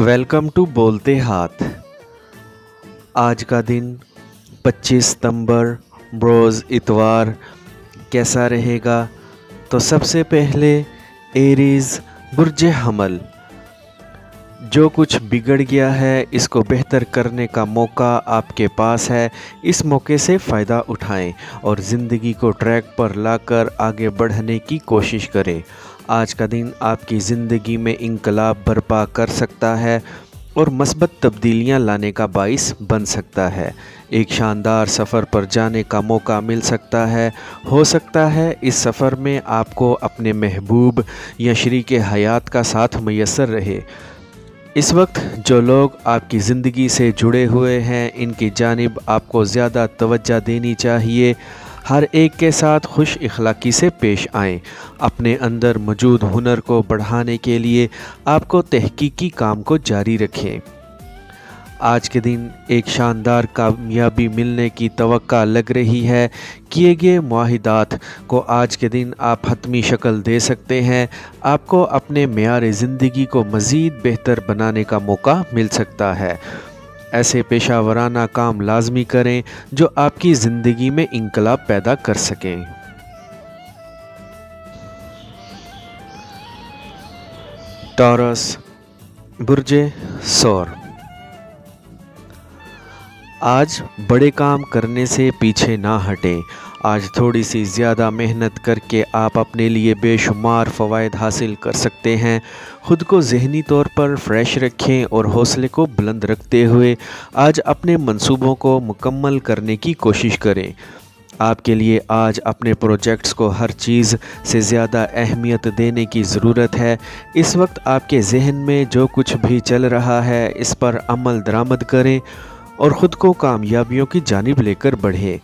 Welcome to बोलते हाथ। आज का दिन 25 सितंबर, रोज़ इतवार, कैसा रहेगा? तो सबसे पहले, एरीज़ बुरज हमल जो कुछ बिगड़ गया है, इसको बेहतर करने का मौका आपके पास है, इस मौके से फ़ायदा उठाएँ और ज़िंदगी को ट्रैक पर लाकर आगे बढ़ने की कोशिश करें। आज का दिन आपकी ज़िंदगी में इनकलाब बर्पा कर सकता है और मस्बत तब्दीलियाँ लाने का बाइस बन सकता है। एक शानदार सफ़र पर जाने का मौका मिल सकता है। हो सकता है इस सफ़र में आपको अपने महबूब या शरीक हयात का साथ मैसर रहे। इस वक्त जो लोग आपकी ज़िंदगी से जुड़े हुए हैं, इनकी जानब आपको ज़्यादा तवज्जो देनी चाहिए। हर एक के साथ खुश इखलाकी से पेश आएँ। अपने अंदर मौजूद हुनर को बढ़ाने के लिए आपको तहकीकी काम को जारी रखें। आज के दिन एक शानदार कामयाबी मिलने की तवक्का लग रही है। किए गए माहिदात को आज के दिन आप हतमी शक्ल दे सकते हैं। आपको अपने मैार ज़िंदगी को मज़ीद बेहतर बनाने का मौका मिल सकता है। ऐसे पेशा वराना काम लाजमी करें जो आपकी ज़िंदगी में इनकलाब पैदा कर सकें। टॉरस बुरजे सौर। आज बड़े काम करने से पीछे ना हटें आज थोड़ी सी ज़्यादा मेहनत करके आप अपने लिए बेशुमार फ़वाद हासिल कर सकते हैं। ख़ुद को जहनी तौर पर फ्रेश रखें और हौसले को बुलंद रखते हुए आज अपने मंसूबों को मुकम्मल करने की कोशिश करें। आपके लिए आज अपने प्रोजेक्ट्स को हर चीज़ से ज़्यादा अहमियत देने की ज़रूरत है। इस वक्त आपके जहन में जो कुछ भी चल रहा है, इस पर अमल दरामद करें और ख़ुद को कामयाबियों की जानब लेकर बढ़ें।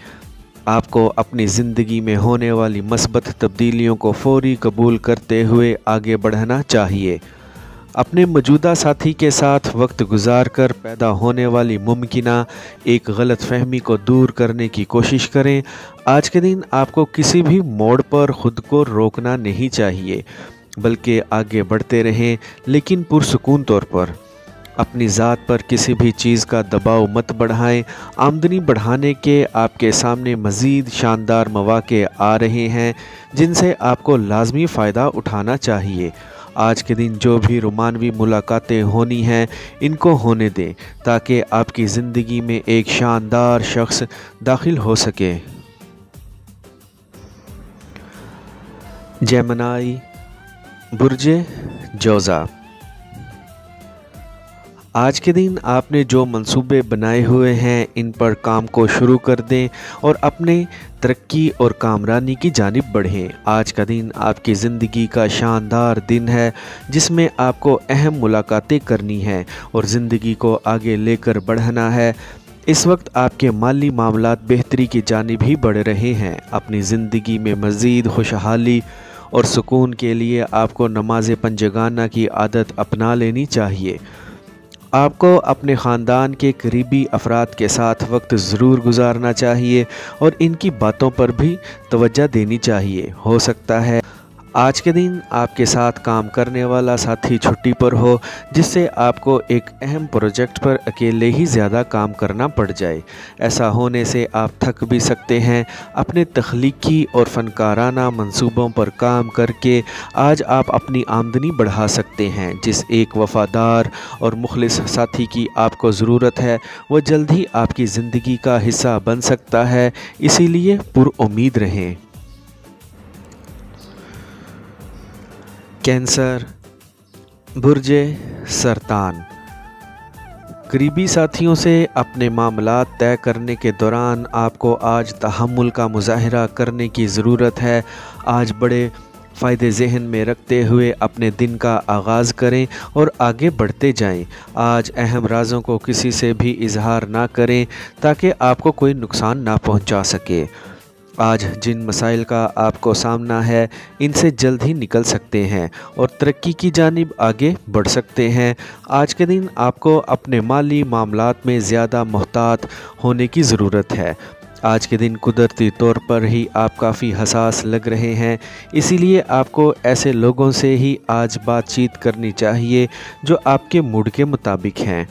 आपको अपनी ज़िंदगी में होने वाली मस्बत तब्दीलियों को फौरी कबूल करते हुए आगे बढ़ना चाहिए। अपने मौजूदा साथी के साथ वक्त गुजार कर पैदा होने वाली मुमकिन एक गलत फहमी को दूर करने की कोशिश करें। आज के दिन आपको किसी भी मोड़ पर ख़ुद को रोकना नहीं चाहिए, बल्कि आगे बढ़ते रहें, लेकिन पुरसकून तौर पर। अपनी ज़ात पर किसी भी चीज़ का दबाव मत बढ़ाएँ। आमदनी बढ़ाने के आपके सामने मज़ीद शानदार मौाक़े आ रहे हैं, जिनसे आपको लाजमी फ़ायदा उठाना चाहिए। आज के दिन जो भी रोमानवी मुलाकातें होनी हैं, इनको होने दें, ताकि आपकी ज़िंदगी में एक शानदार शख्स दाखिल हो सके। जैमनाई, बुरजे, जोज़ा। आज के दिन आपने जो मंसूबे बनाए हुए हैं, इन पर काम को शुरू कर दें और अपने तरक्की और कामरानी की जानब बढ़ें। आज का दिन आपकी ज़िंदगी का शानदार दिन है, जिसमें आपको अहम मुलाकातें करनी हैं और ज़िंदगी को आगे लेकर बढ़ना है। इस वक्त आपके माली मामला बेहतरी की जानब ही बढ़ रहे हैं। अपनी ज़िंदगी में मज़ीद खुशहाली और सुकून के लिए आपको नमाज़ पंजगाना की आदत अपना लेनी चाहिए। आपको अपने ख़ानदान के करीबी अफराद के साथ वक्त ज़रूर गुजारना चाहिए और इनकी बातों पर भी तवज्जो देनी चाहिए। हो सकता है आज के दिन आपके साथ काम करने वाला साथी छुट्टी पर हो, जिससे आपको एक अहम प्रोजेक्ट पर अकेले ही ज़्यादा काम करना पड़ जाए। ऐसा होने से आप थक भी सकते हैं। अपने तख्लीकी और फ़नकाराना मंसूबों पर काम करके आज आप अपनी आमदनी बढ़ा सकते हैं। जिस एक वफ़ादार और मुखलिस साथी की आपको ज़रूरत है, वह जल्द ही आपकी ज़िंदगी का हिस्सा बन सकता है। इसीलिए पुरुद रहें। कैंसर, बुरजे, सरतान। करीबी साथियों से अपने मामला तय करने के दौरान आपको आज तहमुल का मुजाहरा करने की ज़रूरत है। आज बड़े फ़ायदे जहन में रखते हुए अपने दिन का आगाज़ करें और आगे बढ़ते जाएँ। आज अहम राज़ों को किसी से भी इजहार ना करें ताकि आपको कोई नुकसान ना पहुँचा सके। आज जिन मसाइल का आपको सामना है, इनसे जल्द ही निकल सकते हैं और तरक्की की जानब आगे बढ़ सकते हैं। आज के दिन आपको अपने माली मामलात में ज़्यादा मोहतात होने की ज़रूरत है। आज के दिन कुदरती तौर पर ही आप काफ़ी हसास लग रहे हैं, इसीलिए आपको ऐसे लोगों से ही आज बातचीत करनी चाहिए जो आपके मूड के मुताबिक हैं।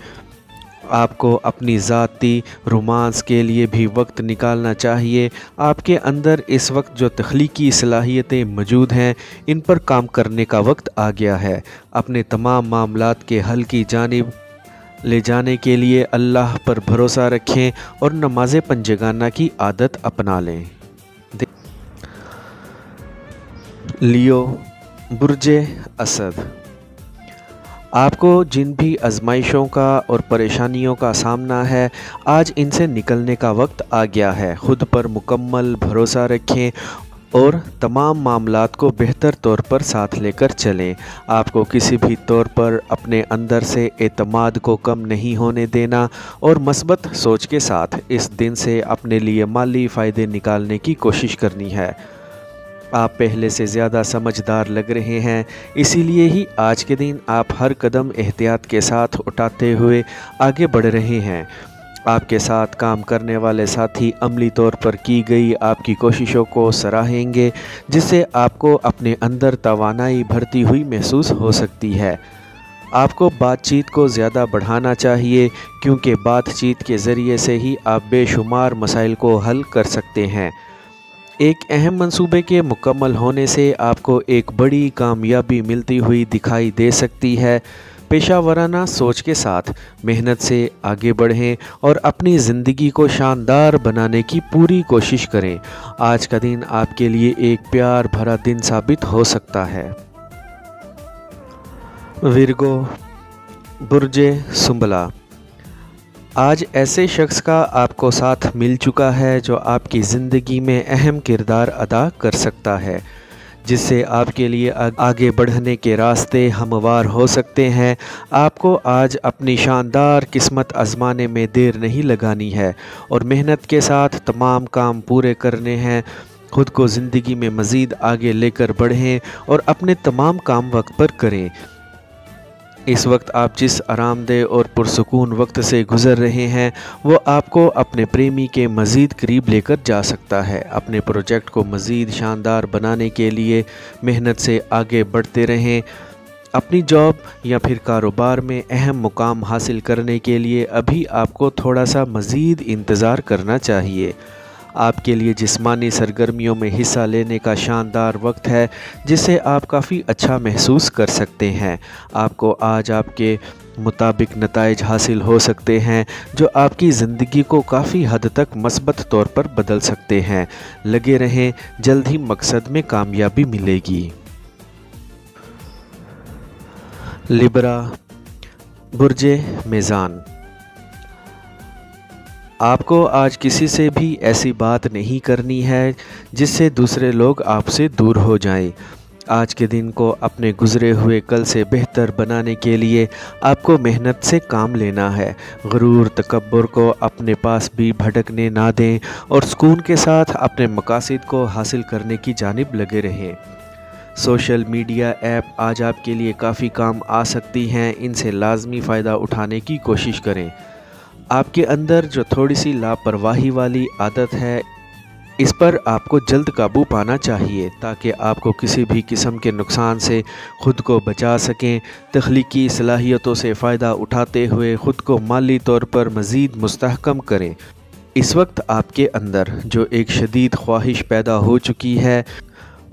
आपको अपनी ज़ाती रोमांस के लिए भी वक्त निकालना चाहिए। आपके अंदर इस वक्त जो तख्लीकी सलाहियतें मौजूद हैं, इन पर काम करने का वक्त आ गया है। अपने तमाम मामला के हल की जानब, ले जाने के लिए अल्लाह पर भरोसा रखें और नमाज़ पंजगाना की आदत अपना लें। लियो बुरज असद। आपको जिन भी आजमाइशों का और परेशानियों का सामना है, आज इनसे निकलने का वक्त आ गया है। ख़ुद पर मुकम्मल भरोसा रखें और तमाम मामला को बेहतर तौर पर साथ लेकर चलें। आपको किसी भी तौर पर अपने अंदर से एतमाद को कम नहीं होने देना और मस्बत सोच के साथ इस दिन से अपने लिए माली फ़ायदे निकालने की कोशिश करनी है। आप पहले से ज़्यादा समझदार लग रहे हैं, इसीलिए ही आज के दिन आप हर कदम एहतियात के साथ उठाते हुए आगे बढ़ रहे हैं। आपके साथ काम करने वाले साथी अमली तौर पर की गई आपकी कोशिशों को सराहेंगे, जिससे आपको अपने अंदर तोानाई भरती हुई महसूस हो सकती है। आपको बातचीत को ज़्यादा बढ़ाना चाहिए, क्योंकि बातचीत के ज़रिए से ही आप बेशुमार मसाइल को हल कर सकते हैं। एक अहम मंसूबे के मुकम्मल होने से आपको एक बड़ी कामयाबी मिलती हुई दिखाई दे सकती है। पेशा वराना सोच के साथ मेहनत से आगे बढ़ें और अपनी ज़िंदगी को शानदार बनाने की पूरी कोशिश करें। आज का दिन आपके लिए एक प्यार भरा दिन साबित हो सकता है। विरगो, बुरजे, सुंबला। आज ऐसे शख्स का आपको साथ मिल चुका है जो आपकी ज़िंदगी में अहम किरदार अदा कर सकता है, जिससे आपके लिए आगे बढ़ने के रास्ते हमवार हो सकते हैं। आपको आज अपनी शानदार किस्मत आजमाने में देर नहीं लगानी है और मेहनत के साथ तमाम काम पूरे करने हैं। खुद को ज़िंदगी में मज़ीद आगे लेकर बढ़ें और अपने तमाम काम वक्त पर करें। इस वक्त आप जिस आरामदेह और पुरसकून वक्त से गुज़र रहे हैं, वो आपको अपने प्रेमी के मज़ीद करीब लेकर जा सकता है। अपने प्रोजेक्ट को मज़ीद शानदार बनाने के लिए मेहनत से आगे बढ़ते रहें। अपनी जॉब या फिर कारोबार में अहम मुकाम हासिल करने के लिए अभी आपको थोड़ा सा मज़ीद इंतज़ार करना चाहिए। आपके लिए जिस्मानी सरगर्मियों में हिस्सा लेने का शानदार वक्त है, जिसे आप काफ़ी अच्छा महसूस कर सकते हैं। आपको आज आपके मुताबिक नतज हासिल हो सकते हैं, जो आपकी ज़िंदगी को काफ़ी हद तक मस्बत तौर पर बदल सकते हैं। लगे रहें, जल्द ही मकसद में कामयाबी मिलेगी। लिब्रा, बुरजे मेज़ान। आपको आज किसी से भी ऐसी बात नहीं करनी है जिससे दूसरे लोग आपसे दूर हो जाएँ। आज के दिन को अपने गुज़रे हुए कल से बेहतर बनाने के लिए आपको मेहनत से काम लेना है। गुरूर तकबर को अपने पास भी भटकने ना दें और सुकून के साथ अपने मकासद को हासिल करने की जानब लगे रहें। सोशल मीडिया ऐप आज आपके लिए काफ़ी काम आ सकती हैं। इनसे लाजमी फ़ायदा उठाने की कोशिश करें। आपके अंदर जो थोड़ी सी लापरवाही वाली आदत है, इस पर आपको जल्द काबू पाना चाहिए, ताकि आपको किसी भी किस्म के नुकसान से ख़ुद को बचा सकें। तख्लीकी सलाहियतों से फ़ायदा उठाते हुए ख़ुद को माली तौर पर मज़ीद मुस्तकम करें। इस वक्त आपके अंदर जो एक शदीद ख्वाहिश पैदा हो चुकी है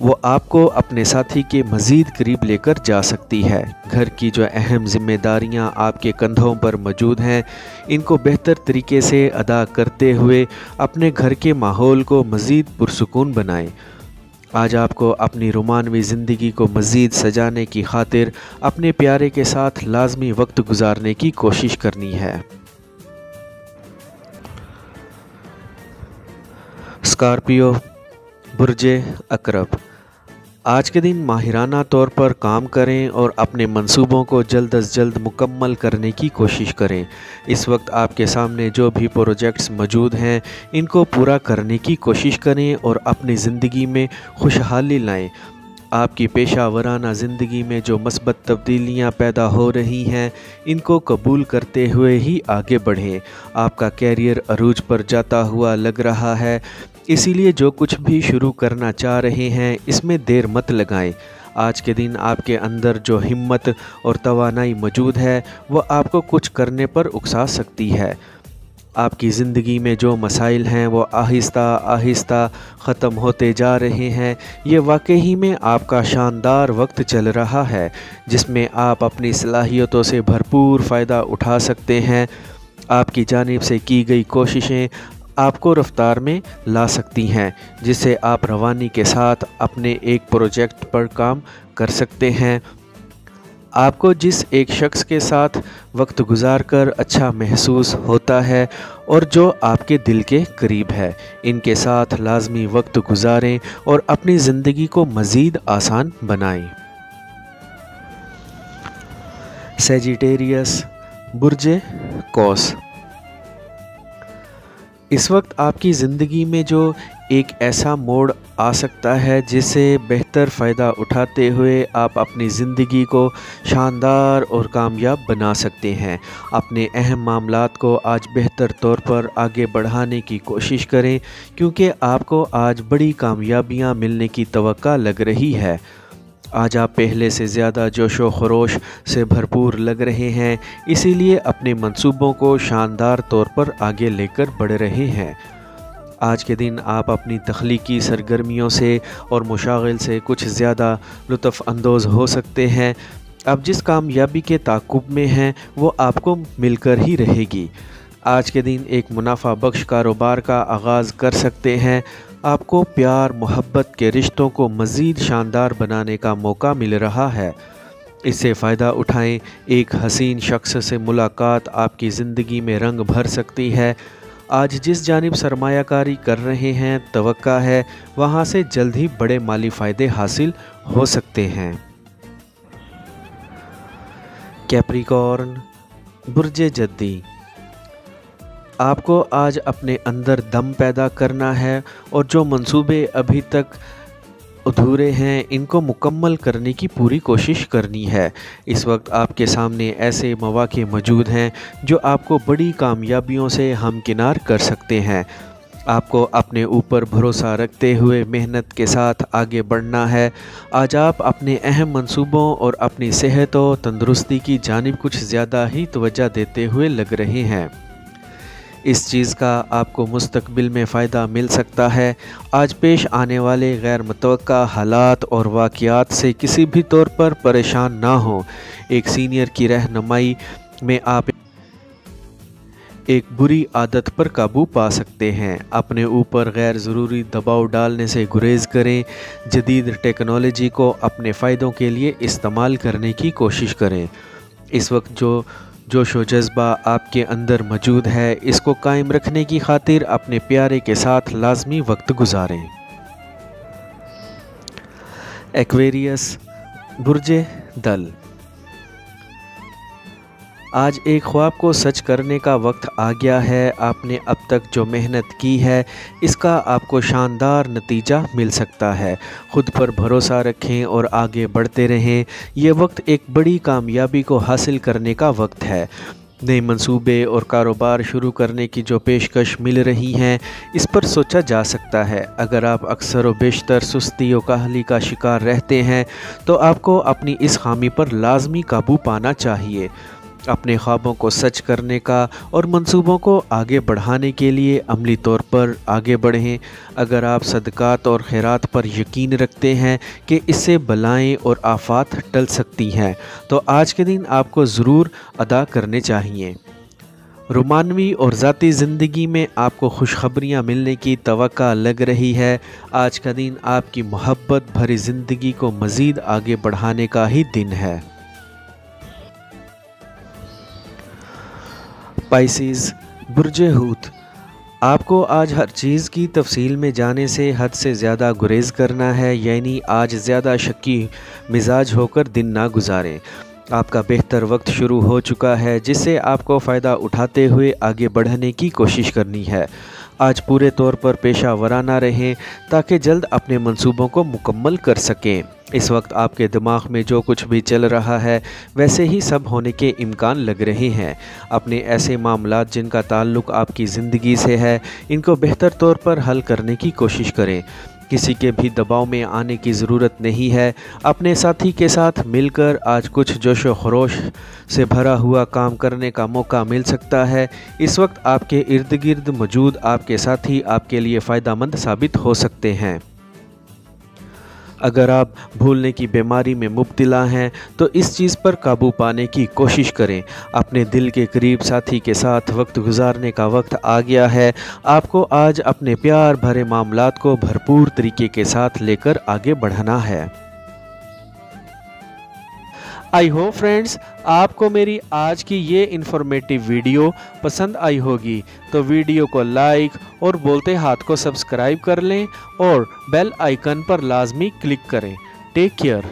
वो आपको अपने साथी के मज़ीद करीब लेकर जा सकती है। घर की जो अहम जिम्मेदारियाँ आपके कंधों पर मौजूद हैं, इनको बेहतर तरीके से अदा करते हुए अपने घर के माहौल को मज़ीद पुरसकून बनाएँ। आज आपको अपनी रोमानवी ज़िंदगी को मज़ीद सजाने की खातिर अपने प्यारे के साथ लाजमी वक्त गुजारने की कोशिश करनी है। स्कॉर्पियो बुरजे अकरब। आज के दिन माहिराना तौर पर काम करें और अपने मंसूबों को जल्द अज जल्द मुकम्मल करने की कोशिश करें। इस वक्त आपके सामने जो भी प्रोजेक्ट्स मौजूद हैं, इनको पूरा करने की कोशिश करें और अपनी ज़िंदगी में खुशहाली लाएँ। आपकी पेशा वराना ज़िंदगी में जो मस्बत तब्दीलियाँ पैदा हो रही हैं, इनको कबूल करते हुए ही आगे बढ़ें। आपका कैरियर अरूज पर जाता हुआ लग रहा है। इसीलिए जो कुछ भी शुरू करना चाह रहे हैं, इसमें देर मत लगाएँ। आज के दिन आपके अंदर जो हिम्मत और तवानाई मौजूद है, वह आपको कुछ करने पर उकसा सकती है। आपकी ज़िंदगी में जो मसाइल हैं, वो आहिस्ता आहिस्ता ख़त्म होते जा रहे हैं। ये वाकई में आपका शानदार वक्त चल रहा है, जिसमें आप अपनी सलाहियतों से भरपूर फ़ायदा उठा सकते हैं। आपकी जानब से की गई कोशिशें आपको रफ्तार में ला सकती हैं, जिसे आप रवानी के साथ अपने एक प्रोजेक्ट पर काम कर सकते हैं। आपको जिस एक शख्स के साथ वक्त गुजार कर अच्छा महसूस होता है और जो आपके दिल के करीब है, इनके साथ लाजमी वक्त गुजारें और अपनी ज़िंदगी को मज़ीद आसान बनाएँ। सेजिटेरियस बुरजे कौस इस वक्त आपकी ज़िंदगी में जो एक ऐसा मोड़ आ सकता है जिसे बेहतर फ़ायदा उठाते हुए आप अपनी ज़िंदगी को शानदार और कामयाब बना सकते हैं। अपने अहम मामला को आज बेहतर तौर पर आगे बढ़ाने की कोशिश करें, क्योंकि आपको आज बड़ी कामयाबियाँ मिलने की तवक्का लग रही है। आज आप पहले से ज़्यादा जोश व खरोश से भरपूर लग रहे हैं, इसीलिए अपने मंसूबों को शानदार तौर पर आगे लेकर बढ़ रहे हैं। आज के दिन आप अपनी तख्लीकी सरगर्मियों से और मुशागिल से कुछ ज़्यादा लुत्फ़अंदोज़ हो सकते हैं। अब जिस कामयाबी के ताकुब में हैं, वो आपको मिलकर ही रहेगी। आज के दिन एक मुनाफा बख्श कारोबार का आगाज़ कर सकते हैं। आपको प्यार, मोहब्बत के रिश्तों को मज़ीद शानदार बनाने का मौका मिल रहा है। इससे फ़ायदा उठाएँ, एक हसीन शख्स से मुलाकात आपकी ज़िंदगी में रंग भर सकती है। आज जिस जानब सरमाकारी कर रहे हैं, तवक्का है, वहाँ से जल्द ही बड़े माली फ़ायदे हासिल हो सकते हैं। कैप्रिकॉर्न, बुरज जद्दी। आपको आज अपने अंदर दम पैदा करना है और जो मंसूबे अभी तक अधूरे हैं, इनको मुकम्मल करने की पूरी कोशिश करनी है। इस वक्त आपके सामने ऐसे मौाक़े मौजूद हैं जो आपको बड़ी कामयाबियों से हमकिनार कर सकते हैं। आपको अपने ऊपर भरोसा रखते हुए मेहनत के साथ आगे बढ़ना है। आज आप अपने अहम मंसूबों और अपनी सेहत और तंदुरुस्ती की जानब कुछ ज़्यादा ही तवज्जो देते हुए लग रहे हैं। इस चीज़ का आपको मुस्तबिल में फ़ायदा मिल सकता है। आज पेश आने वाले गैर मुतव हालात और वाक़ात से किसी भी तौर पर परेशान ना हो। एक सीनियर की रहनमाई में आप एक बुरी आदत पर काबू पा सकते हैं। अपने ऊपर गैर ज़रूरी दबाव डालने से गुरेज करें। जदीद टेक्नोलॉजी को अपने फ़ायदों के लिए इस्तेमाल करने की कोशिश करें। इस वक्त जो जोश व जज्बा आपके अंदर मौजूद है, इसको कायम रखने की खातिर अपने प्यारे के साथ लाजमी वक्त गुजारें। एक्वेरियस बुरजे दल। आज एक ख्वाब को सच करने का वक्त आ गया है। आपने अब तक जो मेहनत की है, इसका आपको शानदार नतीजा मिल सकता है। ख़ुद पर भरोसा रखें और आगे बढ़ते रहें। यह वक्त एक बड़ी कामयाबी को हासिल करने का वक्त है। नए मंसूबे और कारोबार शुरू करने की जो पेशकश मिल रही हैं, इस पर सोचा जा सकता है। अगर आप अक्सर व बेशतर सुस्ती व काहली का शिकार रहते हैं तो आपको अपनी इस खामी पर लाजमी काबू पाना चाहिए। अपने ख्वाबों को सच करने का और मंसूबों को आगे बढ़ाने के लिए अमली तौर पर आगे बढ़ें। अगर आप सदक़ात और खैरात पर यकीन रखते हैं कि इससे बलाएँ और आफात टल सकती हैं तो आज के दिन आपको ज़रूर अदा करने चाहिए। रोमानवी और ज़ाती ज़िंदगी में आपको खुशखबरियाँ मिलने की तवक्का लग रही है। आज का दिन आपकी मोहब्बत भरी ज़िंदगी को मज़ीद आगे बढ़ाने का ही दिन है। स्पाइसिस, बुरज हूत। आपको आज हर चीज़ की तफसील में जाने से हद से ज़्यादा गुरेज करना है, यानी आज ज़्यादा शक्की मिजाज होकर दिन ना गुजारें। आपका बेहतर वक्त शुरू हो चुका है, जिससे आपको फ़ायदा उठाते हुए आगे बढ़ने की कोशिश करनी है। आज पूरे तौर पर पेशा वराना रहें, ताकि जल्द अपने मंसूबों को मुकम्मल कर सकें। इस वक्त आपके दिमाग में जो कुछ भी चल रहा है, वैसे ही सब होने के इम्कान लग रहे हैं। अपने ऐसे मामला जिनका ताल्लुक आपकी ज़िंदगी से है, इनको बेहतर तौर पर हल करने की कोशिश करें। किसी के भी दबाव में आने की ज़रूरत नहीं है। अपने साथी के साथ मिलकर आज कुछ जोश खरोश से भरा हुआ काम करने का मौका मिल सकता है। इस वक्त आपके इर्द गिर्द मौजूद आपके साथी आपके लिए फ़ायदा साबित हो सकते हैं। अगर आप भूलने की बीमारी में मुबतला हैं तो इस चीज़ पर काबू पाने की कोशिश करें। अपने दिल के करीब साथी के साथ वक्त गुजारने का वक्त आ गया है। आपको आज अपने प्यार भरे मामला को भरपूर तरीके के साथ लेकर आगे बढ़ना है। आई होप फ्रेंड्स, आपको मेरी आज की ये इन्फॉर्मेटिव वीडियो पसंद आई होगी। तो वीडियो को लाइक और बोलते हाथ को सब्सक्राइब कर लें और बेल आइकन पर लाजमी क्लिक करें। Take care